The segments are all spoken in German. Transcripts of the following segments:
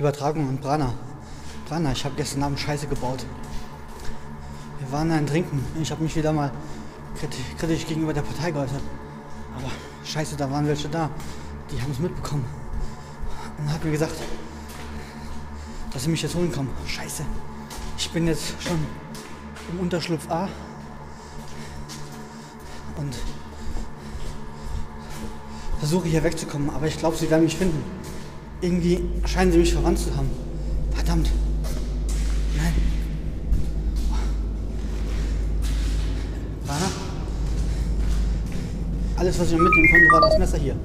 Übertragung an Brana. Brana, ich habe gestern Abend Scheiße gebaut. Wir waren ein Trinken. Ich habe mich wieder mal kritisch, kritisch gegenüber der Partei geäußert. Aber scheiße, da waren welche da. Die haben es mitbekommen. Und hat mir gesagt, dass sie mich jetzt holen kommen. Scheiße. Ich bin jetzt schon im Unterschlupf A. Und versuche hier wegzukommen. Aber ich glaube, sie werden mich finden. Irgendwie scheinen sie mich verwandt zu haben. Verdammt. Nein. Rana? Alles, was ich mitnehmen konnte, war das Messer hier.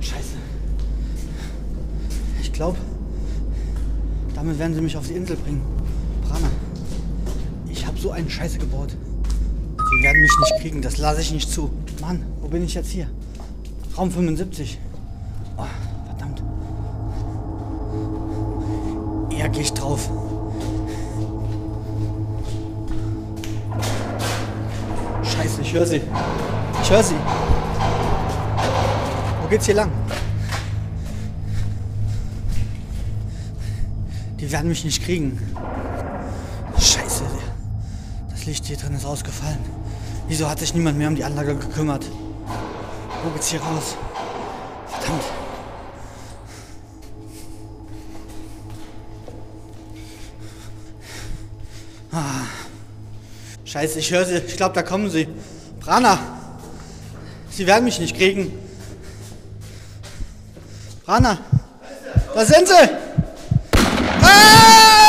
Scheiße. Ich glaube, damit werden sie mich auf die Insel bringen. Prana. Ich habe so einen Scheiße gebaut. Die werden mich nicht kriegen, das lasse ich nicht zu. Mann, wo bin ich jetzt hier? Raum 75. drauf. Scheiße, ich höre sie. Ich höre sie. Wo geht's hier lang? Die werden mich nicht kriegen. Scheiße. Das Licht hier drin ist ausgefallen. Wieso hat sich niemand mehr um die Anlage gekümmert? Wo geht's hier raus? Verdammt. Ah. Scheiße, ich höre sie. Ich glaube, da kommen sie. Brana. Sie werden mich nicht kriegen. Brana. Da sind sie. Ah!